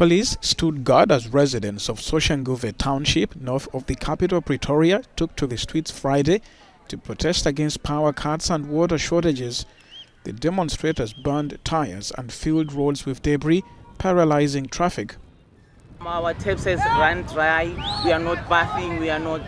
Police stood guard as residents of Soshanguve township north of the capital Pretoria took to the streets Friday to protest against power cuts and water shortages. The demonstrators burned tires and filled roads with debris, paralyzing traffic. Our taps has run dry, we are not bathing, we are not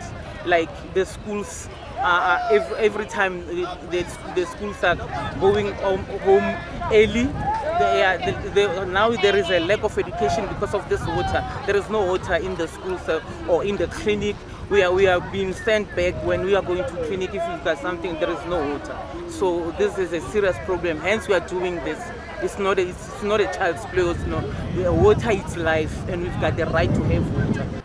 like the schools uh, every, every time the, the, schools are going home, home early they are, they, they, now there is a lack of education because of this water. There is no water in the schools or in the clinic. We are, we are being sent back when we are going to clinic. If you've got something, there is no water. So this is a serious problem. Hence, we are doing this. It's not a, it's not a child's play. It's not. Water is life, and we've got the right to have water.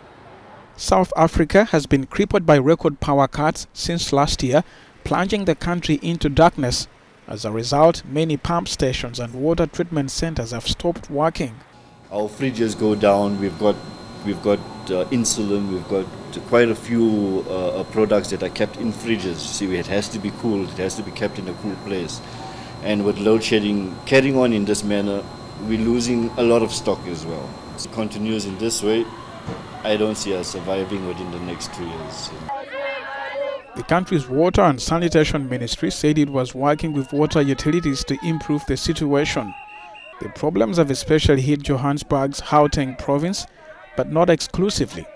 South Africa has been crippled by record power cuts since last year, plunging the country into darkness. As a result, many pump stations and water treatment centers have stopped working. Our fridges go down. We've got we've got uh, insulin. We've got quite a few uh, products that are kept in fridges. See, it has to be cooled. It has to be kept in a cool place. And with load shedding carrying on in this manner, we're losing a lot of stock as well. If it continues in this way, I don't see us surviving within the next two years. The country's water and sanitation ministry said it was working with water utilities to improve the situation. The problems have especially hit Johannesburg's Gauteng province, but not exclusively.